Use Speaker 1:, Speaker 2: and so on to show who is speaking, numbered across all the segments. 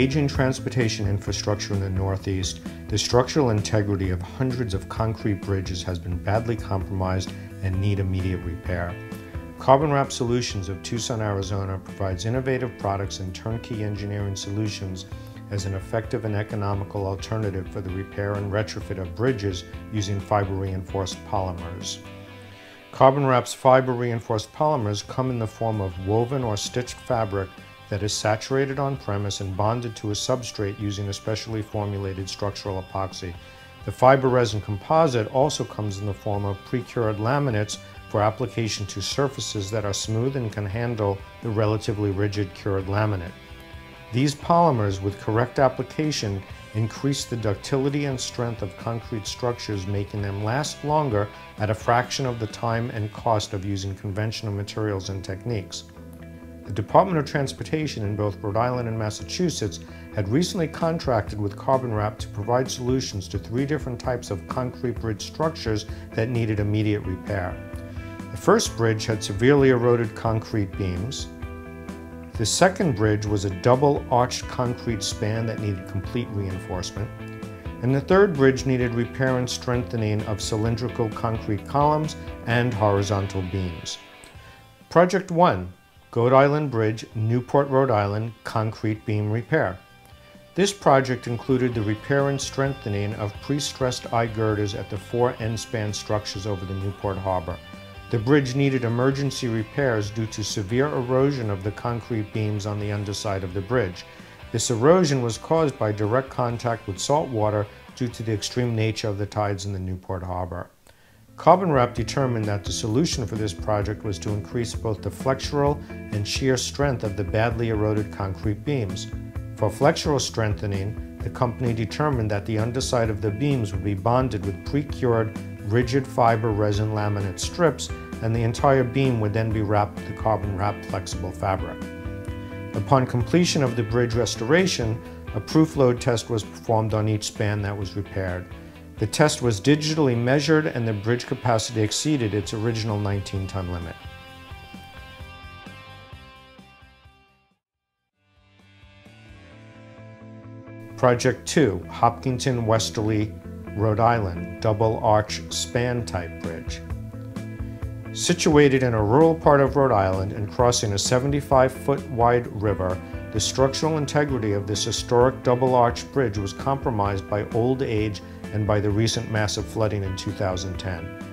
Speaker 1: aging transportation infrastructure in the Northeast, the structural integrity of hundreds of concrete bridges has been badly compromised and need immediate repair. CarbonWrap Solutions of Tucson, Arizona provides innovative products and turnkey engineering solutions as an effective and economical alternative for the repair and retrofit of bridges using fiber reinforced polymers. CarbonWrap's fiber reinforced polymers come in the form of woven or stitched fabric that is saturated on premise and bonded to a substrate using a specially formulated structural epoxy. The fiber resin composite also comes in the form of pre-cured laminates for application to surfaces that are smooth and can handle the relatively rigid cured laminate. These polymers, with correct application, increase the ductility and strength of concrete structures, making them last longer at a fraction of the time and cost of using conventional materials and techniques. The Department of Transportation in both Rhode Island and Massachusetts had recently contracted with CarbonWrap to provide solutions to three different types of concrete bridge structures that needed immediate repair. The first bridge had severely eroded concrete beams. The second bridge was a double arched concrete span that needed complete reinforcement. And the third bridge needed repair and strengthening of cylindrical concrete columns and horizontal beams. Project 1 Goat Island Bridge, Newport, Rhode Island, concrete beam repair. This project included the repair and strengthening of pre-stressed I girders at the four end span structures over the Newport Harbor. The bridge needed emergency repairs due to severe erosion of the concrete beams on the underside of the bridge. This erosion was caused by direct contact with salt water due to the extreme nature of the tides in the Newport Harbor. CarbonWrap determined that the solution for this project was to increase both the flexural and shear strength of the badly eroded concrete beams. For flexural strengthening, the company determined that the underside of the beams would be bonded with pre-cured rigid fiber resin laminate strips and the entire beam would then be wrapped with the carbon wrap flexible fabric. Upon completion of the bridge restoration, a proof load test was performed on each span that was repaired. The test was digitally measured and the bridge capacity exceeded its original 19 ton limit. Project 2, Hopkinton Westerly, Rhode Island, double arch span type bridge. Situated in a rural part of Rhode Island and crossing a 75 foot wide river, the structural integrity of this historic double arch bridge was compromised by old age and by the recent massive flooding in 2010.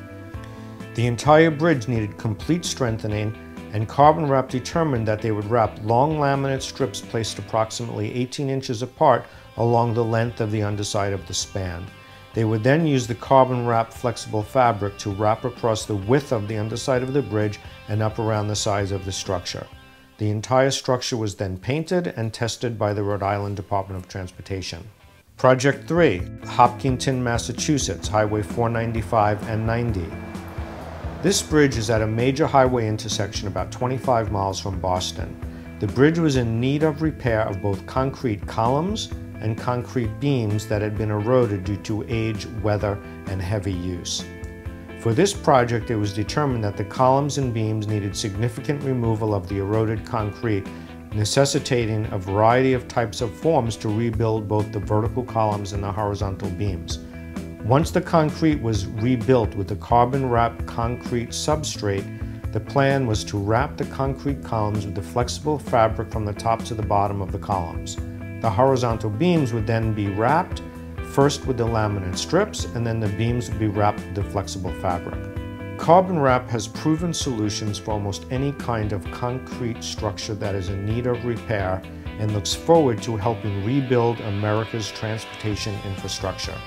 Speaker 1: The entire bridge needed complete strengthening, and CarbonWrap determined that they would wrap long laminate strips placed approximately 18 inches apart along the length of the underside of the span. They would then use the carbon wrap flexible fabric to wrap across the width of the underside of the bridge and up around the sides of the structure. The entire structure was then painted and tested by the Rhode Island Department of Transportation. Project 3, Hopkinton, Massachusetts, Highway 495 and 90. This bridge is at a major highway intersection about 25 miles from Boston. The bridge was in need of repair of both concrete columns and concrete beams that had been eroded due to age, weather, and heavy use. For this project, it was determined that the columns and beams needed significant removal of the eroded concrete necessitating a variety of types of forms to rebuild both the vertical columns and the horizontal beams. Once the concrete was rebuilt with the carbon wrapped concrete substrate, the plan was to wrap the concrete columns with the flexible fabric from the top to the bottom of the columns. The horizontal beams would then be wrapped, first with the laminate strips, and then the beams would be wrapped with the flexible fabric. CarbonWrap has proven solutions for almost any kind of concrete structure that is in need of repair and looks forward to helping rebuild America's transportation infrastructure.